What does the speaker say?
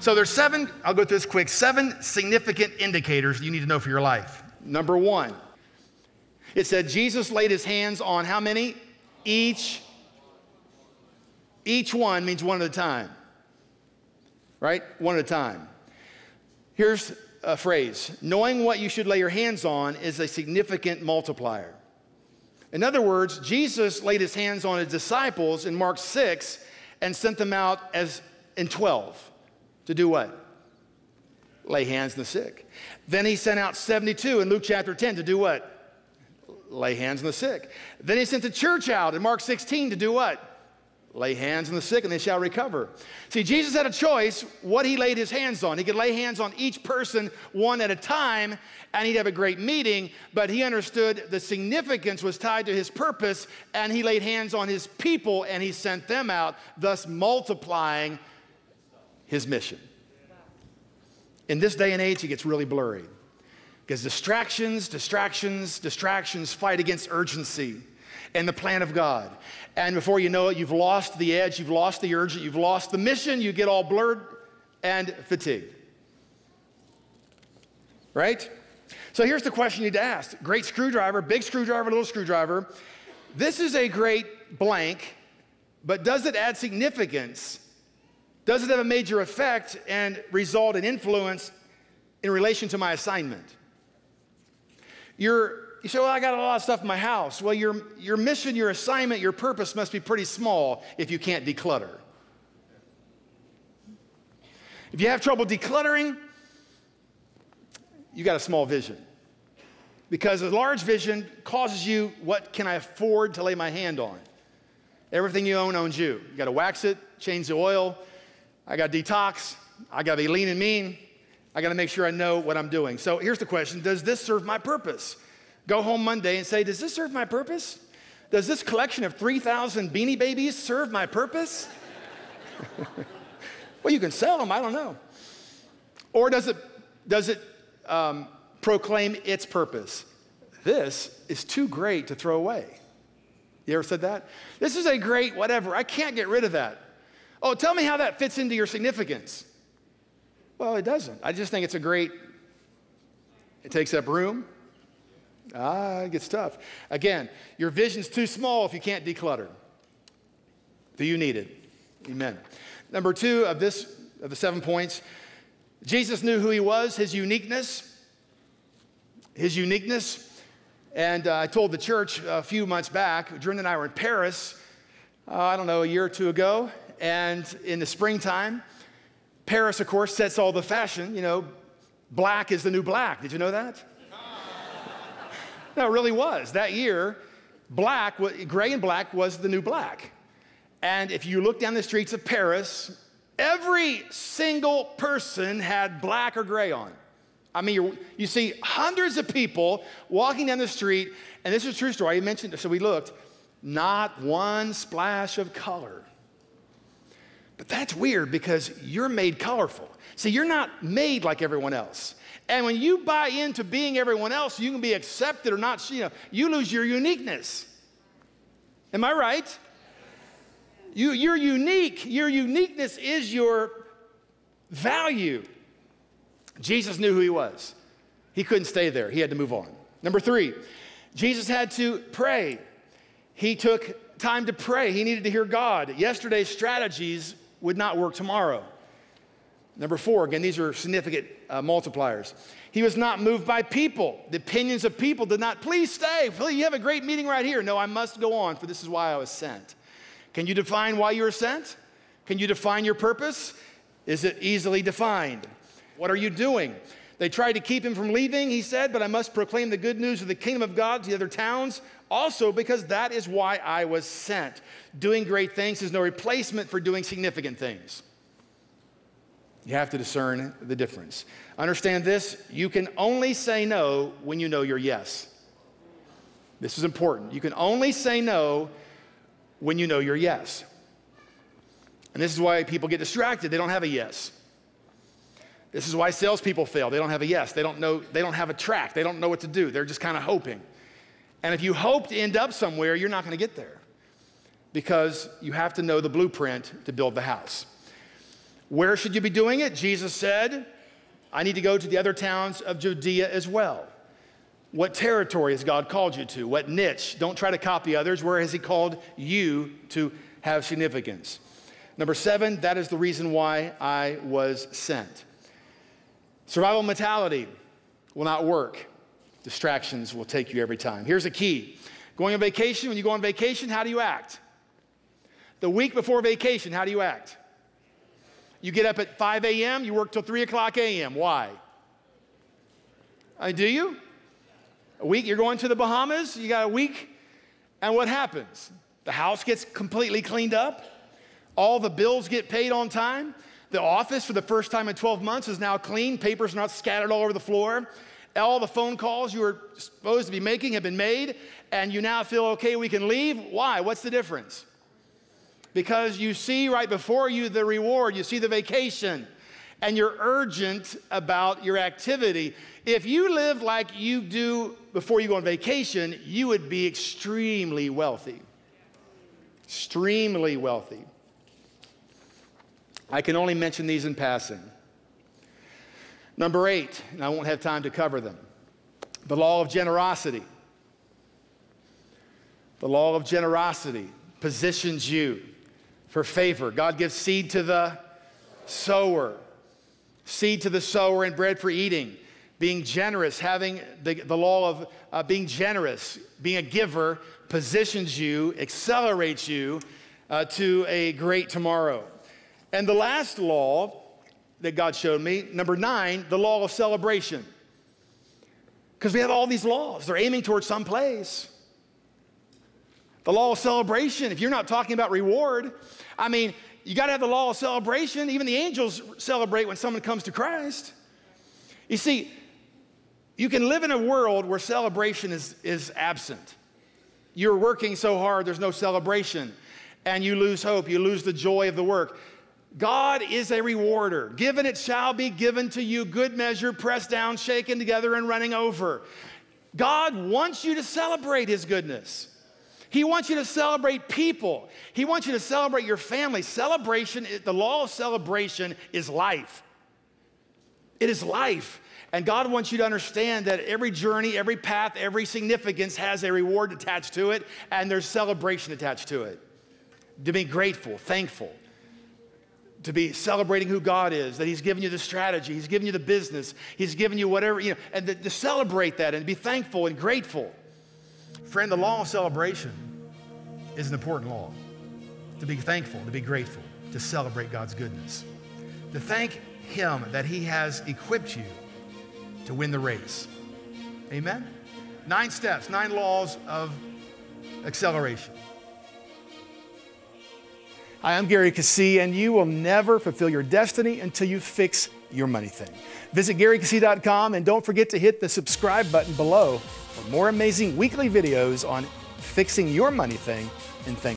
So there's seven, I'll go through this quick, seven significant indicators you need to know for your life. Number one, it said Jesus laid his hands on how many? Each. Each one means one at a time. Right? One at a time. Here's a phrase knowing what you should lay your hands on is a significant multiplier. In other words, Jesus laid his hands on his disciples in Mark 6 and sent them out as in 12 to do what? Lay hands on the sick. Then he sent out 72 in Luke chapter 10 to do what? Lay hands on the sick. Then he sent the church out in Mark 16 to do what? Lay hands on the sick and they shall recover. See, Jesus had a choice what he laid his hands on. He could lay hands on each person one at a time and he'd have a great meeting, but he understood the significance was tied to his purpose and he laid hands on his people and he sent them out, thus multiplying his mission. In this day and age, it gets really blurry because distractions, distractions, distractions fight against urgency and the plan of God. And before you know it, you've lost the edge, you've lost the urgent, you've lost the mission, you get all blurred and fatigued. Right? So here's the question you need to ask great screwdriver, big screwdriver, little screwdriver. This is a great blank, but does it add significance? Does it have a major effect and result in influence in relation to my assignment? Your you say, well, I got a lot of stuff in my house. Well, your, your mission, your assignment, your purpose must be pretty small if you can't declutter. If you have trouble decluttering, you got a small vision. Because a large vision causes you, what can I afford to lay my hand on? Everything you own owns you. You got to wax it, change the oil. I got to detox. I got to be lean and mean. I got to make sure I know what I'm doing. So here's the question Does this serve my purpose? go home Monday and say, Does this serve my purpose? Does this collection of 3,000 beanie babies serve my purpose? well, you can sell them, I don't know. Or does it, does it um, proclaim its purpose? This is too great to throw away. You ever said that? This is a great whatever. I can't get rid of that. Oh, tell me how that fits into your significance. Well, it doesn't. I just think it's a great, it takes up room, Ah, it gets tough. Again, your vision's too small if you can't declutter. Do you need it? Amen. Number two of this, of the seven points, Jesus knew who he was, his uniqueness. His uniqueness. And uh, I told the church a few months back, Drenda and I were in Paris, uh, I don't know, a year or two ago, and in the springtime, Paris, of course, sets all the fashion. You know, black is the new black. Did you know that? No, it really was. That year, black, gray and black was the new black. And if you look down the streets of Paris, every single person had black or gray on. I mean, you, you see hundreds of people walking down the street, and this is a true story. I mentioned it, so we looked, not one splash of color. But that's weird because you're made colorful. See, you're not made like everyone else. And when you buy into being everyone else, you can be accepted or not, you know, you lose your uniqueness. Am I right? You, you're unique. Your uniqueness is your value. Jesus knew who he was. He couldn't stay there, he had to move on. Number three, Jesus had to pray. He took time to pray. He needed to hear God. Yesterday's strategies would not work tomorrow. Number four, again, these are significant uh, multipliers. He was not moved by people. The opinions of people did not, please stay. Please, you have a great meeting right here. No, I must go on, for this is why I was sent. Can you define why you were sent? Can you define your purpose? Is it easily defined? What are you doing? They tried to keep him from leaving, he said, but I must proclaim the good news of the kingdom of God to the other towns, also because that is why I was sent. Doing great things is no replacement for doing significant things. You have to discern the difference. Understand this you can only say no when you know your yes. This is important. You can only say no when you know your yes. And this is why people get distracted. They don't have a yes. This is why salespeople fail. They don't have a yes. They don't know, they don't have a track. They don't know what to do. They're just kind of hoping. And if you hope to end up somewhere, you're not going to get there because you have to know the blueprint to build the house. Where should you be doing it? Jesus said, I need to go to the other towns of Judea as well. What territory has God called you to? What niche? Don't try to copy others. Where has He called you to have significance? Number seven, that is the reason why I was sent. Survival mentality will not work. Distractions will take you every time. Here's a key going on vacation, when you go on vacation, how do you act? The week before vacation, how do you act? You get up at 5 a.m., you work till 3 o'clock a.m. Why? Uh, do you? A week, you're going to the Bahamas, you got a week, and what happens? The house gets completely cleaned up, all the bills get paid on time. The office, for the first time in 12 months, is now clean. Papers are not scattered all over the floor. All the phone calls you were supposed to be making have been made, and you now feel okay, we can leave. Why? What's the difference? Because you see right before you the reward, you see the vacation, and you're urgent about your activity. If you lived like you do before you go on vacation, you would be extremely wealthy. Extremely wealthy. I can only mention these in passing. Number eight, and I won't have time to cover them the law of generosity. The law of generosity positions you for favor. God gives seed to the sower, seed to the sower, and bread for eating being generous, having the, the law of uh, being generous, being a giver, positions you, accelerates you uh, to a great tomorrow. And the last law that God showed me, number nine, the law of celebration. Because we have all these laws, they're aiming towards some place. The law of celebration, if you're not talking about reward, I mean, you got to have the law of celebration. Even the angels celebrate when someone comes to Christ. You see, you can live in a world where celebration is, is absent. You're working so hard, there's no celebration, and you lose hope, you lose the joy of the work. God is a rewarder. Given it shall be given to you, good measure, pressed down, shaken together, and running over. God wants you to celebrate His goodness. He wants you to celebrate people. He wants you to celebrate your family. Celebration, the law of celebration is life. It is life. And God wants you to understand that every journey, every path, every significance has a reward attached to it, and there's celebration attached to it. To be grateful, thankful, to be celebrating who God is, that He's given you the strategy, He's given you the business, He's given you whatever, you know, and to, to celebrate that and be thankful and grateful. Friend, the law of celebration is an important law. To be thankful, to be grateful, to celebrate God's goodness, to thank Him that He has equipped you to win the race. Amen? Nine steps, nine laws of acceleration. Hi, I'm Gary Keesee, and you will never fulfill your destiny until you fix your money thing. Visit GaryKeesee.com and don't forget to hit the subscribe button below for more amazing weekly videos on fixing your money thing and thank